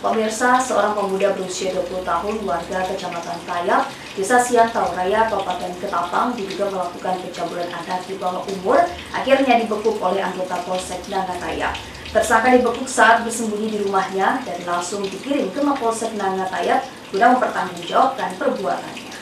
Pemirsa, seorang pemuda berusia 20 tahun warga Kecamatan Tayap, Desa Siantau Raya, Kabupaten Ketapang diduga melakukan pencabulan anak di bawah umur, akhirnya dibekuk oleh anggota Polsek Nangatayap. Tersangka dibekuk saat bersembunyi di rumahnya dan langsung dikirim ke Mapolsek Nangatayap guna mempertanggungjawabkan perbuatannya.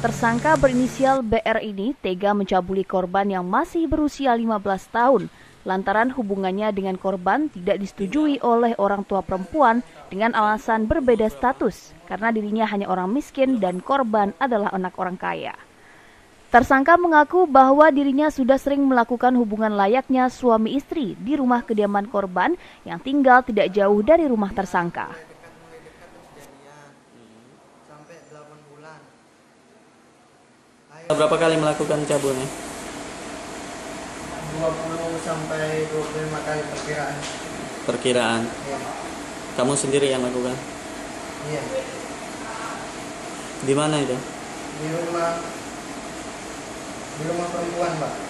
Tersangka berinisial BR ini tega mencabuli korban yang masih berusia 15 tahun lantaran hubungannya dengan korban tidak disetujui oleh orang tua perempuan dengan alasan berbeda status karena dirinya hanya orang miskin dan korban adalah anak orang kaya. Tersangka mengaku bahwa dirinya sudah sering melakukan hubungan layaknya suami istri di rumah kediaman korban yang tinggal tidak jauh dari rumah tersangka. Berapa kali melakukan cabulnya? 20 sampai 25 kali perkiraan. Perkiraan. Iya. Kamu sendiri yang lakukan? Iya. Di mana itu? Di rumah di rumah perempuan, Pak.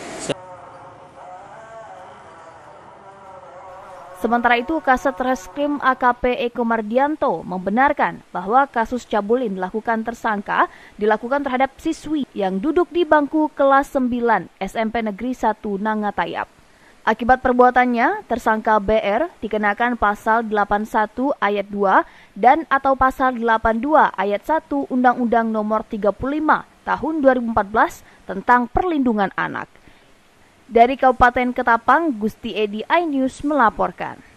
Sementara itu, Kasat Reskrim AKP Eko Mardianto membenarkan bahwa kasus cabulin dilakukan tersangka dilakukan terhadap siswi yang duduk di bangku kelas 9 SMP Negeri 1 Nangatayap. Akibat perbuatannya, tersangka BR dikenakan pasal 81 ayat 2 dan atau pasal 82 ayat 1 Undang-Undang Nomor 35 Tahun 2014 tentang Perlindungan Anak. Dari Kabupaten Ketapang, Gusti Edi iNews melaporkan.